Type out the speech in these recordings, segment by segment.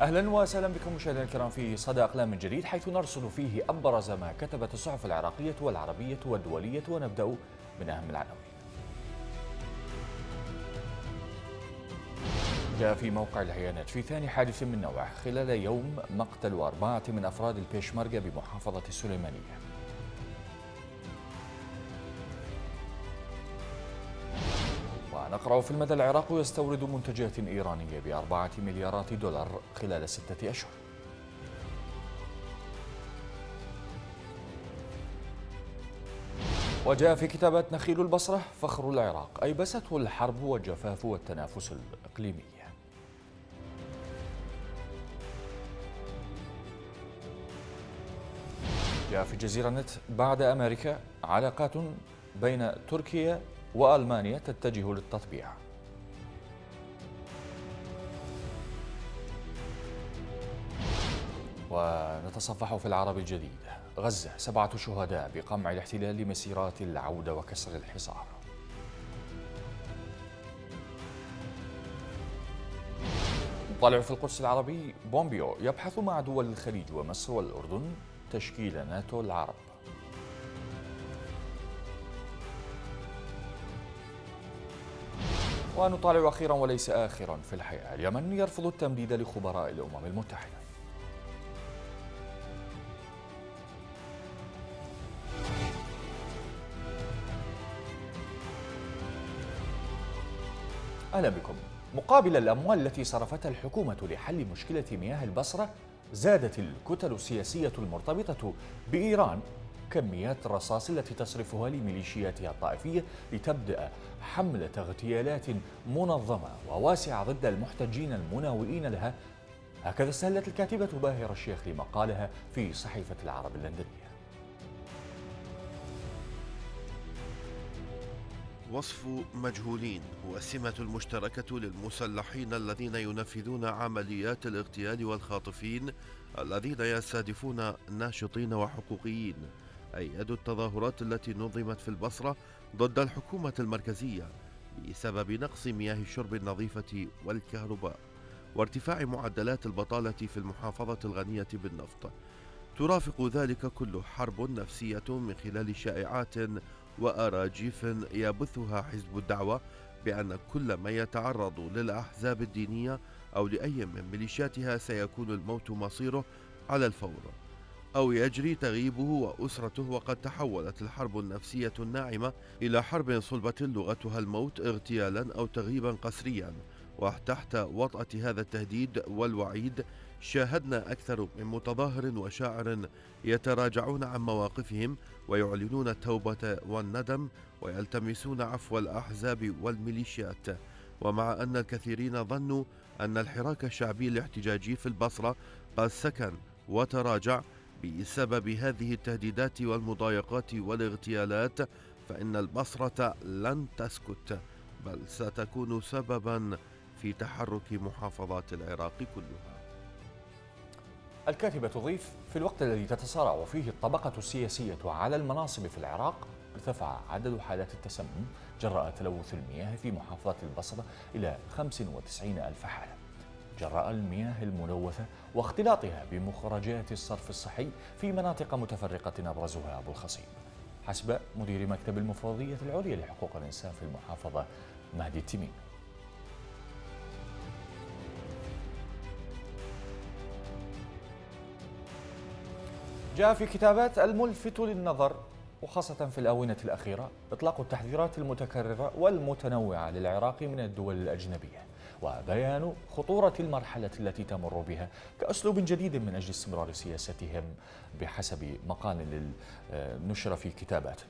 أهلا وسهلا بكم مشاهدينا الكرام في صدى أقلام من جديد حيث نرصد فيه أبرز ما كتبت الصحف العراقية والعربية والدولية ونبدأ من أهم العناوين. جاء في موقع العيانات في ثاني حادث من نوعه خلال يوم مقتل أربعة من أفراد البيشمركة بمحافظة السليمانية ونقرأ في المدى العراق يستورد منتجات إيرانية بأربعة مليارات دولار خلال ستة أشهر. وجاء في كتابات نخيل البصرة فخر العراق أيبسته الحرب والجفاف والتنافس الإقليمي. جاء في جزيرة نت بعد أمريكا علاقات بين تركيا وألمانيا تتجه للتطبيع. ونتصفح في العرب الجديد. غزة سبعة شهداء بقمع الاحتلال لمسيرات العودة وكسر الحصار. نطالع في القدس العربي بومبيو يبحث مع دول الخليج ومصر والأردن تشكيل ناتو العرب. ونطالع أخيرا وليس آخرا في الحياة. اليمن يرفض التمديد لخبراء الأمم المتحدة. أهلا بكم. مقابل الأموال التي صرفتها الحكومة لحل مشكلة مياه البصرة زادت الكتل السياسية المرتبطة بإيران. كميات الرصاص التي تصرفها لميليشياتها الطائفية لتبدأ حملة اغتيالات منظمة وواسعة ضد المحتجين المناوئين لها. هكذا استهلت الكاتبة باهرة الشيخ لمقالها في صحيفة العرب اللندنية. وصف مجهولين هو السمة المشتركة للمسلحين الذين ينفذون عمليات الاغتيال والخاطفين الذين يستهدفون ناشطين وحقوقيين. أيدوا التظاهرات التي نظمت في البصرة ضد الحكومة المركزية بسبب نقص مياه الشرب النظيفة والكهرباء وارتفاع معدلات البطالة في المحافظة الغنية بالنفط. ترافق ذلك كل حرب نفسية من خلال شائعات وأراجيف يبثها حزب الدعوة بأن كل من يتعرض للأحزاب الدينية أو لأي من ميليشياتها سيكون الموت مصيره على الفور. أو يجري تغييبه وأسرته وقد تحولت الحرب النفسية الناعمة إلى حرب صلبة لغتها الموت اغتيالا أو تغييبا قسريا. وتحت وطأة هذا التهديد والوعيد شاهدنا أكثر من متظاهر وشاعر يتراجعون عن مواقفهم ويعلنون التوبة والندم ويلتمسون عفو الأحزاب والميليشيات. ومع أن الكثيرين ظنوا أن الحراك الشعبي الاحتجاجي في البصرة قد سكن وتراجع بسبب هذه التهديدات والمضايقات والاغتيالات فإن البصرة لن تسكت بل ستكون سببا في تحرك محافظات العراق كلها. الكاتبة تضيف في الوقت الذي تتصارع فيه الطبقة السياسية على المناصب في العراق ارتفع عدد حالات التسمم جراء تلوث المياه في محافظة البصرة إلى 95 ألف حالة. جراء المياه الملوثة واختلاطها بمخرجات الصرف الصحي في مناطق متفرقة أبرزها أبو الخصيب حسب مدير مكتب المفوضية العليا لحقوق الإنسان في المحافظة مهدي التميمي جاء في كتابات الملفت للنظر وخاصة في الآونة الأخيرة إطلاق التحذيرات المتكررة والمتنوعة للعراق من الدول الأجنبية. وبيان خطورة المرحلة التي تمر بها كأسلوب جديد من أجل استمرار سياستهم بحسب مقال نشر في كتابات.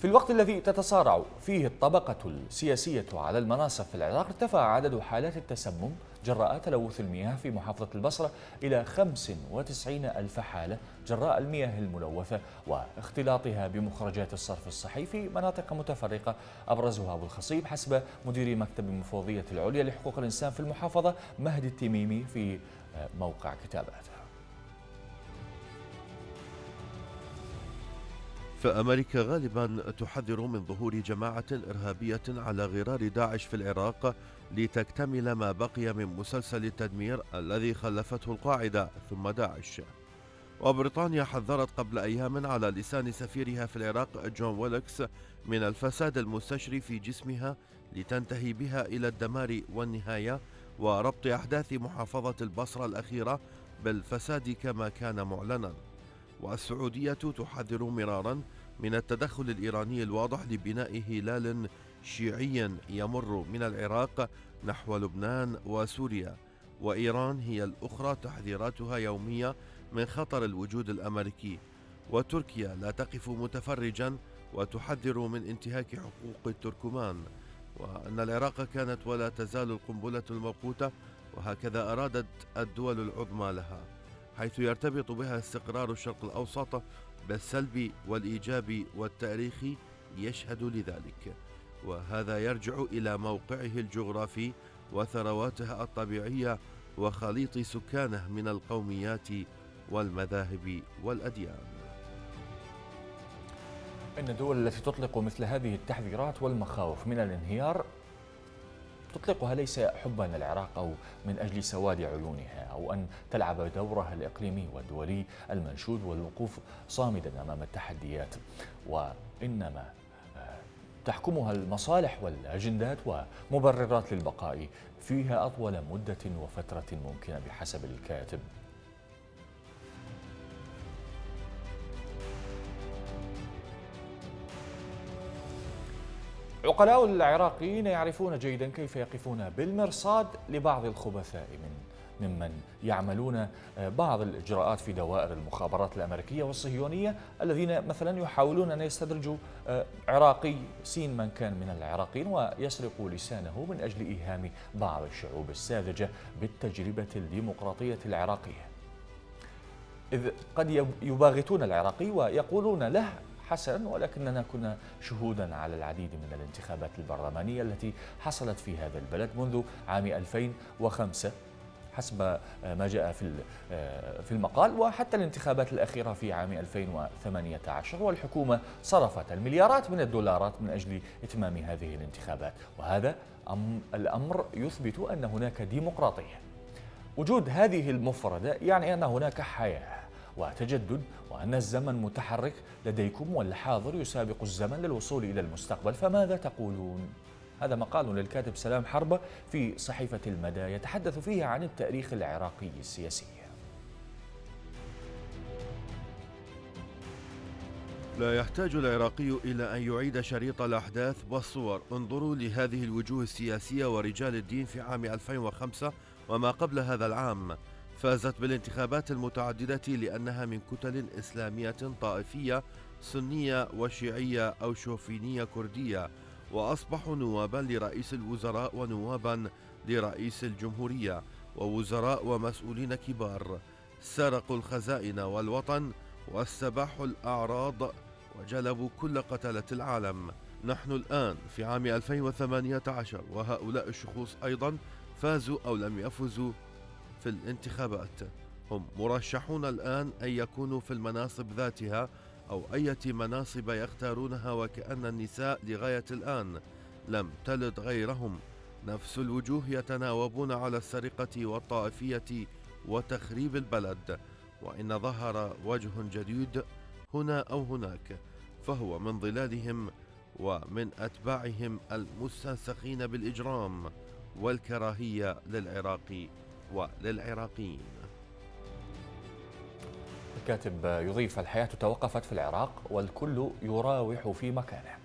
في الوقت الذي تتصارع فيه الطبقة السياسية على المناصب في العراق ارتفع عدد حالات التسمم جراء تلوث المياه في محافظة البصرة إلى 95 ألف حالة جراء المياه الملوثة واختلاطها بمخرجات الصرف الصحي في مناطق متفرقة. أبرزها أبو الخصيب حسب مدير مكتب المفوضية العليا لحقوق الإنسان في المحافظة مهدي التميمي في موقع كتاباته. فأمريكا غالبا تحذر من ظهور جماعة إرهابية على غرار داعش في العراق لتكتمل ما بقي من مسلسل التدمير الذي خلفته القاعدة ثم داعش. وبريطانيا حذرت قبل أيام على لسان سفيرها في العراق جون ويلكس من الفساد المستشري في جسمها لتنتهي بها إلى الدمار والنهاية وربط أحداث محافظة البصرة الأخيرة بالفساد كما كان معلنا. والسعودية تحذر مرارا من التدخل الإيراني الواضح لبناء هلال شيعي يمر من العراق نحو لبنان وسوريا. وإيران هي الأخرى تحذيراتها يومية من خطر الوجود الأمريكي. وتركيا لا تقف متفرجا وتحذر من انتهاك حقوق التركمان. وأن العراق كانت ولا تزال القنبلة الموقوتة وهكذا أرادت الدول العظمى لها. حيث يرتبط بها استقرار الشرق الأوسط بالسلب والإيجاب والتاريخ يشهد لذلك. وهذا يرجع إلى موقعه الجغرافي وثرواتها الطبيعية وخليط سكانه من القوميات والمذاهب والأديان. إن الدول التي تطلق مثل هذه التحذيرات والمخاوف من الانهيار تطلقها ليس حبا للعراق أو من أجل سواد عيونها أو أن تلعب دورها الإقليمي والدولي المنشود والوقوف صامدا أمام التحديات. وإنما آه، تحكمها المصالح والأجندات ومبررات للبقاء فيها أطول مدة وفترة ممكنة بحسب الكاتب. عقلاء العراقيين يعرفون جيدا كيف يقفون بالمرصاد لبعض الخبثاء من ممن يعملون آه، بعض الإجراءات في دوائر المخابرات الأمريكية والصهيونية الذين مثلا يحاولون أن يستدرجوا آه، عراقي سين من كان من العراقيين ويسرقوا لسانه من أجل إيهام بعض الشعوب الساذجة بالتجربة الديمقراطية العراقية. إذ قد يباغتون العراقي ويقولون له حسنا ولكننا كنا شهودا على العديد من الانتخابات البرلمانية التي حصلت في هذا البلد منذ عام 2005 حسب ما جاء في في المقال وحتى الانتخابات الأخيرة في عام 2018 والحكومة صرفت المليارات من الدولارات من أجل إتمام هذه الانتخابات. وهذا الأمر يثبت أن هناك ديمقراطية. وجود هذه المفردة يعني أن هناك حياة. وتجدد وأن الزمن متحرك لديكم والحاضر يسابق الزمن للوصول إلى المستقبل فماذا تقولون؟ هذا مقال للكاتب سلام حربة في صحيفة المدى يتحدث فيه عن التاريخ العراقي السياسي. لا يحتاج العراقي إلى أن يعيد شريط الأحداث والصور. انظروا لهذه الوجوه السياسية ورجال الدين في عام 2005 وما قبل هذا العام. فازت بالانتخابات المتعددة لأنها من كتل إسلامية طائفية سنية وشيعية أو شوفينية كردية وأصبحوا نوابا لرئيس الوزراء ونوابا لرئيس الجمهورية ووزراء ومسؤولين كبار سرقوا الخزائن والوطن واستباحوا الأعراض وجلبوا كل قتلة العالم. نحن الآن في عام 2018 وهؤلاء الشخوص أيضا فازوا أو لم يفوزوا في الانتخابات. هم مرشحون الآن أن يكونوا في المناصب ذاتها أو أية مناصب يختارونها وكأن النساء لغاية الآن. لم تلد غيرهم. نفس الوجوه يتناوبون على السرقة والطائفية وتخريب البلد. وإن ظهر وجه جديد هنا أو هناك فهو من ظلالهم ومن أتباعهم المستنسخين بالإجرام والكراهية للعراق. وللعراقيين الكاتب يضيف الحياة توقفت في العراق والكل يراوح في مكانه.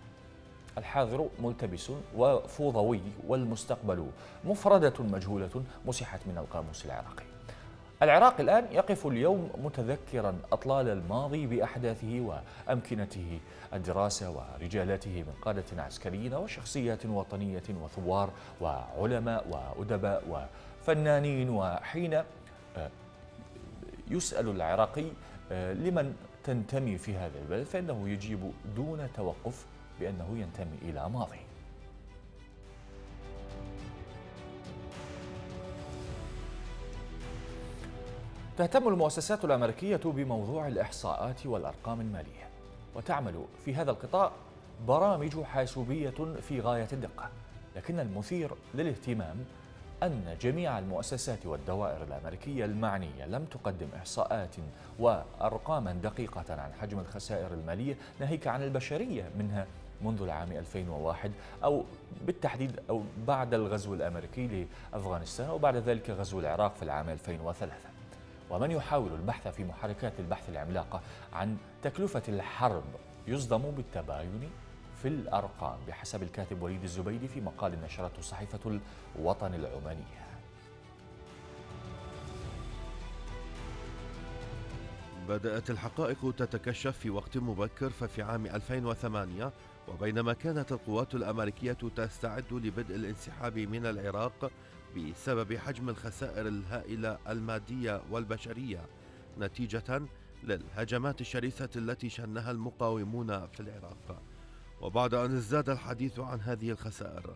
الحاضر ملتبس وفوضوي والمستقبل مفردة مجهولة مسحت من القاموس العراقي. العراق الآن يقف اليوم متذكرا أطلال الماضي بأحداثه وأمكنته الدراسة ورجالاته من قادة عسكريين وشخصيات وطنية وثوار وعلماء وأدباء وفنانين وحين آه، يسأل العراقي آه، لمن تنتمي في هذا البلد؟ فإنه يجيب دون توقف بأنه ينتمي إلى ماضي. تهتم المؤسسات الأمريكية بموضوع الإحصاءات والأرقام المالية وتعمل في هذا القطاع برامج حاسوبية في غاية الدقة لكن المثير للاهتمام أن جميع المؤسسات والدوائر الأمريكية المعنية لم تقدم إحصاءات وأرقاما دقيقة عن حجم الخسائر المالية ناهيك عن البشرية منها منذ العام 2001 أو بالتحديد أو بعد الغزو الأمريكي لأفغانستان وبعد ذلك غزو العراق في العام 2003 ومن يحاول البحث في محركات البحث العملاقة عن تكلفة الحرب يصدم بالتباين في الأرقام بحسب الكاتب وليد الزبيدي في مقال نشرته صحيفة الوطن العمانية بدأت الحقائق تتكشف في وقت مبكر ففي عام 2008 وبينما كانت القوات الأمريكية تستعد لبدء الانسحاب من العراق بسبب حجم الخسائر الهائلة المادية والبشرية نتيجة للهجمات الشرسة التي شنها المقاومون في العراق. وبعد أن ازداد الحديث عن هذه الخسائر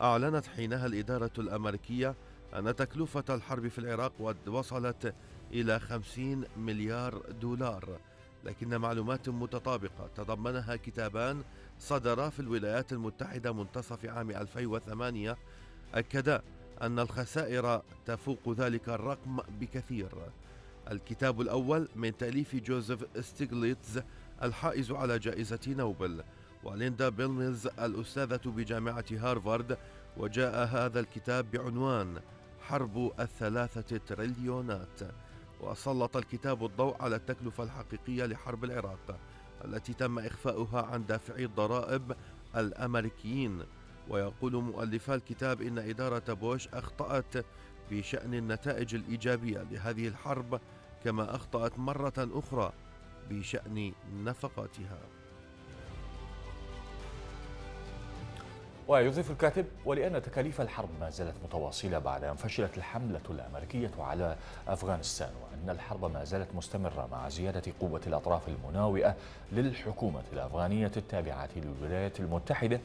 أعلنت حينها الإدارة الأمريكية أن تكلفة الحرب في العراق وصلت إلى 50 مليار دولار. لكن معلومات متطابقة تضمنها كتابان صدرا في الولايات المتحدة منتصف عام 2008 أكدا أن الخسائر تفوق ذلك الرقم بكثير. الكتاب الأول من تأليف جوزيف ستيغليتز الحائز على جائزة نوبل. وليندا بيلمز الأستاذة بجامعة هارفارد وجاء هذا الكتاب بعنوان حرب الثلاثة تريليونات. وسلط الكتاب الضوء على التكلفة الحقيقية لحرب العراق التي تم إخفاؤها عن دافعي الضرائب الأمريكيين. ويقول مؤلفا الكتاب إن إدارة بوش أخطأت بشأن النتائج الإيجابية لهذه الحرب كما أخطأت مرة أخرى بشأن نفقاتها. ويضيف الكاتب ولأن تكاليف الحرب ما زالت متواصلة بعد أن فشلت الحملة الأمريكية على أفغانستان وأن الحرب ما زالت مستمرة مع زيادة قوة الأطراف المناوئة للحكومة الأفغانية التابعة للولايات المتحدة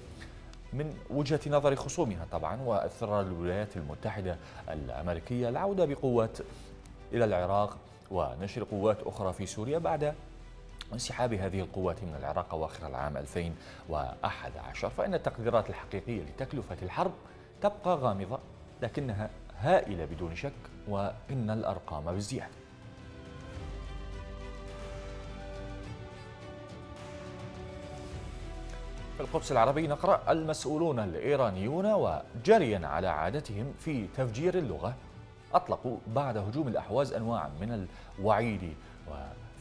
من وجهة نظر خصومها طبعا وأثر الولايات المتحدة الأمريكية العودة بقوات إلى العراق ونشر قوات أخرى في سوريا بعد وانسحاب هذه القوات من العراق أواخر العام 2011 فإن التقديرات الحقيقية لتكلفة الحرب تبقى غامضة لكنها هائلة بدون شك وإن الأرقام بزيادة. في القدس العربي نقرأ المسؤولون الإيرانيون وجريا على عادتهم في تفجير اللغة أطلقوا بعد هجوم الأحواز أنواعا من الوعيد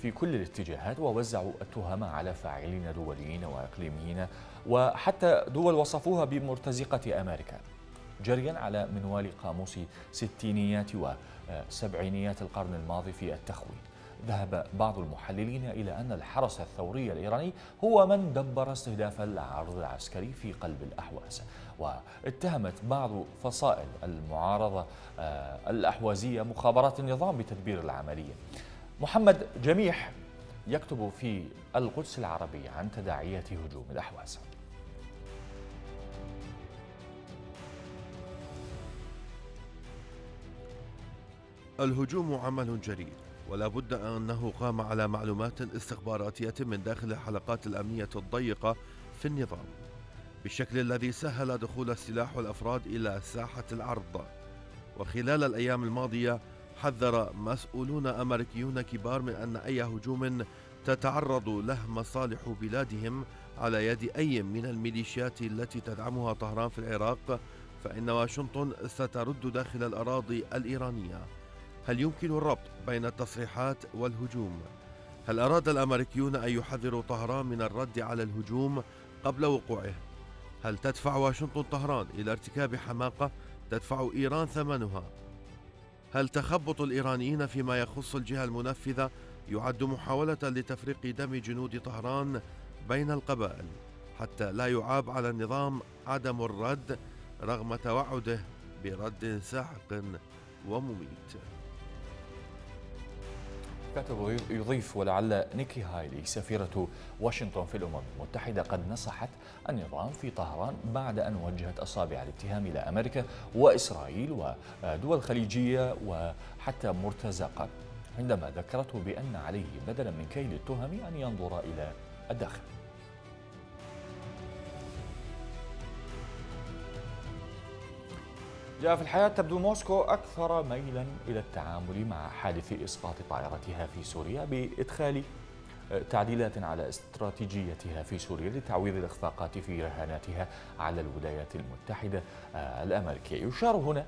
في كل الاتجاهات ووزعوا التهم على فاعلين دوليين وإقليميين وحتى دول وصفوها بمرتزقة أمريكا. جريا على منوال قاموس ستينيات وسبعينيات القرن الماضي في التخوين ذهب بعض المحللين إلى أن الحرس الثوري الإيراني هو من دبر استهداف العرض العسكري في قلب الأحواز. واتهمت بعض فصائل المعارضة آه، الأحوازية مخابرات النظام بتدبير العملية. محمد جميح يكتب في القدس العربية عن تداعيات هجوم الأحواز الهجوم عمل جريء ولا بد أنه قام على معلومات استخباراتية من داخل الحلقات الأمنية الضيقة في النظام بالشكل الذي سهل دخول السلاح والأفراد إلى ساحة العرض. وخلال الأيام الماضية حذر مسؤولون أمريكيون كبار من أن أي هجوم تتعرض له مصالح بلادهم على يد أي من الميليشيات التي تدعمها طهران في العراق فإن واشنطن سترد داخل الأراضي الإيرانية هل يمكن الربط بين التصريحات والهجوم؟ هل أراد الأمريكيون أن يحذروا طهران من الرد على الهجوم قبل وقوعه؟ هل تدفع واشنطن طهران إلى ارتكاب حماقة تدفع إيران ثمنها هل تخبط الإيرانيين فيما يخص الجهة المنفذة يعد محاولة لتفريق دم جنود طهران بين القبائل حتى لا يعاب على النظام عدم الرد رغم توعده برد ساحق ومميت؟ كاتب يضيف ولعل نيكي هايلي سفيرة واشنطن في الأمم المتحدة قد نصحت النظام في طهران بعد أن وجهت أصابع الاتهام إلى أمريكا وإسرائيل ودول خليجية وحتى مرتزقة عندما ذكرته بأن عليه بدلا من كيل التهم أن ينظر إلى الداخل. جاء في الحياة تبدو موسكو أكثر ميلا إلى التعامل مع حادث إسقاط طائرتها في سوريا بإدخال آه، تعديلات على استراتيجيتها في سوريا لتعويض الإخفاقات في رهاناتها على الولايات المتحدة آه، الأمريكية. يشار هنا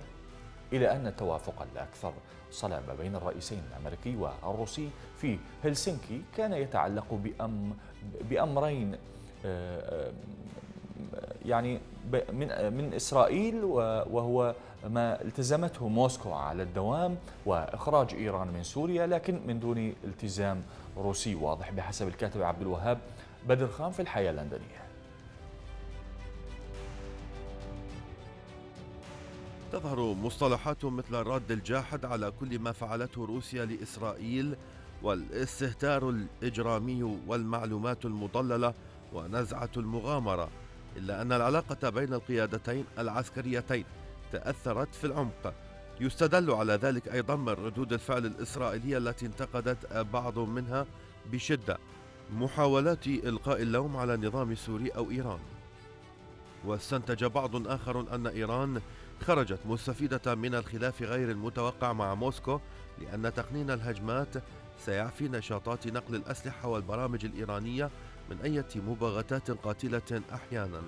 إلى أن التوافق الأكثر صلابة بين الرئيسين الأمريكي والروسي في هلسنكي كان يتعلق بأم بأمرين آه، يعني من من إسرائيل وهو ما التزمته موسكو على الدوام وإخراج إيران من سوريا لكن من دون التزام روسي واضح بحسب الكاتب عبد الوهاب بدر خان في الحياة اللندنية. تظهر مصطلحات مثل الرد الجاحد على كل ما فعلته روسيا لإسرائيل والاستهتار الإجرامي والمعلومات المضللة ونزعة المغامرة إلا أن العلاقة بين القيادتين العسكريتين تأثرت في العمق. يستدل على ذلك أيضا من ردود الفعل الإسرائيلية التي انتقدت بعض منها بشدة محاولات إلقاء اللوم على النظام السوري أو إيران. واستنتج بعض آخر أن إيران خرجت مستفيدة من الخلاف غير المتوقع مع موسكو لأن تقنين الهجمات سيعفي نشاطات نقل الأسلحة والبرامج الإيرانية من أي مباغتات قاتلة أحيانا.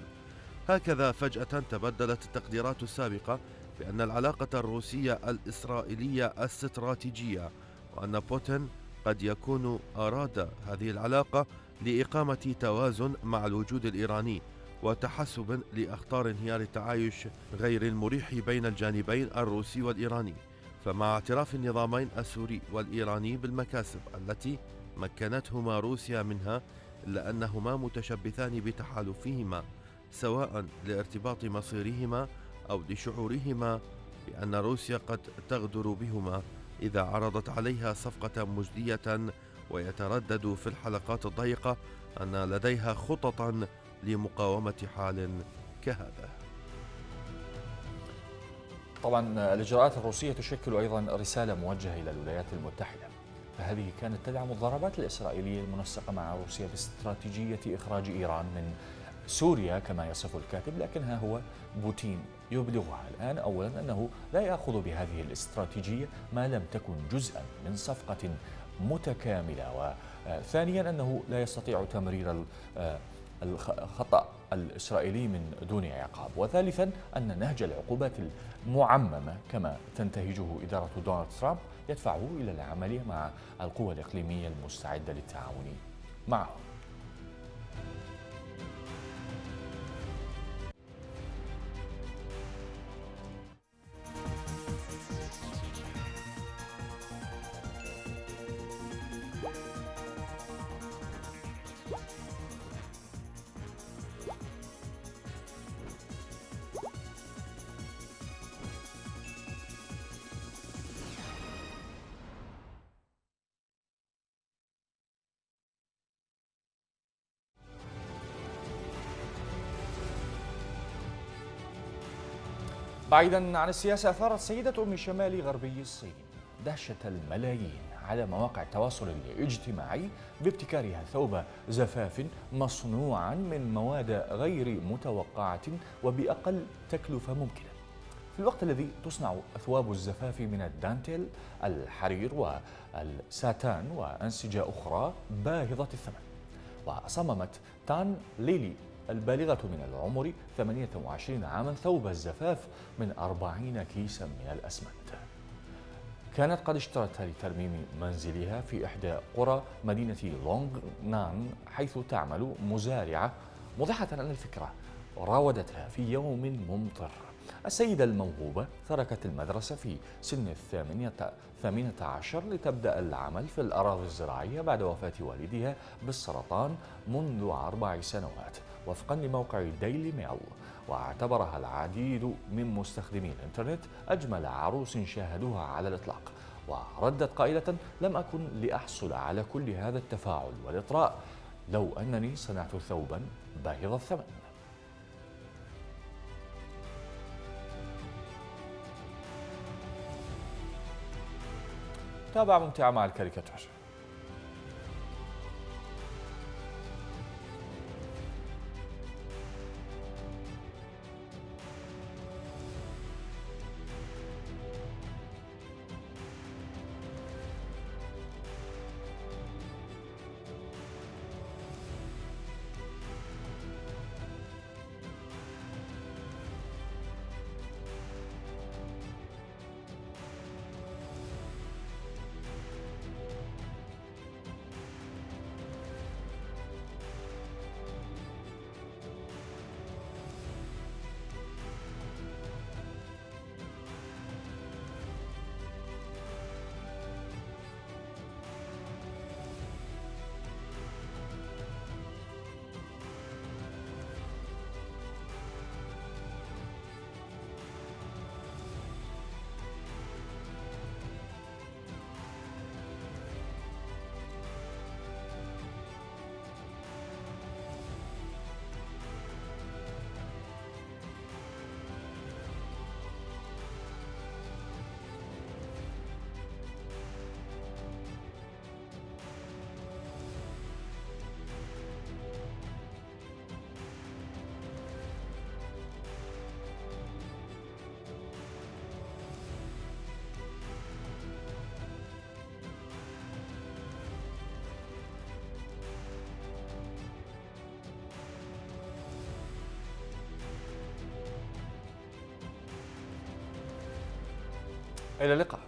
هكذا فجأة تبدلت التقديرات السابقة بأن العلاقة الروسية الإسرائيلية استراتيجية وأن بوتين قد يكون أراد هذه العلاقة لإقامة توازن مع الوجود الإيراني وتحسب لأخطار انهيار التعايش غير المريح بين الجانبين الروسي والإيراني. فمع اعتراف النظامين السوري والإيراني بالمكاسب التي مكنتهما روسيا منها إلا أنهما متشبثان بتحالفهما سواء لارتباط مصيرهما أو لشعورهما بأن روسيا قد تغدر بهما إذا عرضت عليها صفقة مجدية ويتردد في الحلقات الضيقة أن لديها خططا لمقاومة حال كهذا. طبعا الإجراءات الروسية تشكل أيضا رسالة موجهة إلى الولايات المتحدة. فهذه كانت تدعم الضربات الإسرائيلية المنسقة مع روسيا باستراتيجية إخراج إيران من سوريا كما يصف الكاتب لكنها هو بوتين يبلغها الآن. أولا أنه لا يأخذ بهذه الاستراتيجية ما لم تكن جزءا من صفقة متكاملة. وثانيا أنه لا يستطيع تمرير الخطأ الإسرائيلي من دون عقاب. وثالثا أن نهج العقوبات المعممة كما تنتهجه إدارة دونالد ترامب يدفعه إلى العمل مع القوى الإقليمية المستعدة للتعاون معه. بعيدا عن السياسة أثارت سيدة أم شمال غربي الصين دهشة الملايين على مواقع التواصل الاجتماعي بابتكارها ثوب زفاف مصنوعا من مواد غير متوقعة وبأقل تكلفة ممكنة. في الوقت الذي تصنع أثواب الزفاف من الدانتيل الحرير والساتان وأنسجة أخرى باهظة الثمن. وصممت تان ليلي البالغة من العمر 28 عاما ثوب الزفاف من 40 كيسا من الأسمنت. كانت قد اشترتها لترميم منزلها في إحدى قرى مدينة لونغ نان حيث تعمل مزارعة. موضحة أن الفكرة راودتها في يوم ممطر. السيدة الموهوبة تركت المدرسة في سن الثامنة الثامنة عشر لتبدأ العمل في الأراضي الزراعية بعد وفاة والدها بالسرطان منذ أربع سنوات. وفقا لموقع ديلي ميل واعتبرها العديد من مستخدمي الإنترنت أجمل عروس شاهدوها على الإطلاق. وردت قائلة لم أكن لأحصل على كل هذا التفاعل والإطراء لو أنني صنعت ثوبا باهظ الثمن. تابع ممتعة مع الكاريكاتور. إلى اللقاء.